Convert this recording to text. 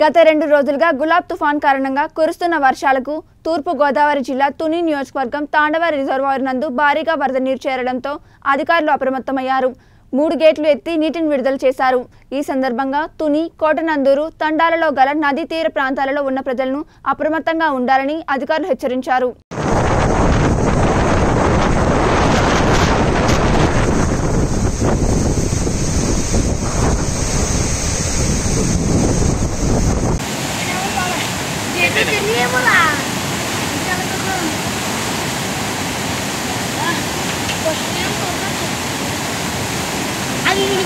గత రెండు రోజులుగా గులాబ్ తుఫాన్ కారణంగా కురుస్తున్న వర్షాలకు తూర్పు గోదావరి జిల్లా తుని నియోజకవర్గం తాండవ రిజర్వాయర్ నందు భారీగా వరద నీరు చేరడంతో అధికారులు అప్రమత్తమయ్యారు. మూడు గేట్లు ఎత్తి నీటిని విడుదల చేశారు. ఈ సందర్భంగా తుని కోటనందూరు తండాలలో గల నదీ తీర ప్రాంతాలలో ఉన్న ప్రజలను అప్రమత్తంగా ఉండాలని అధికారులు హెచ్చరించారు. vamos lá. Ah, gostei, eu tô aqui. Aí,